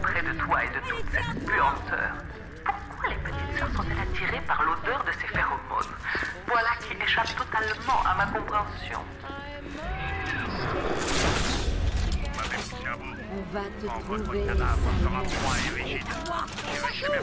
près de toi et de toute cette puanteur. Pourquoi les petites sœurs sont-elles attirées par l'odeur de ces phéromones Voilà qui échappe totalement à ma compréhension. On va te votre cadavre sera et rigide. Je vais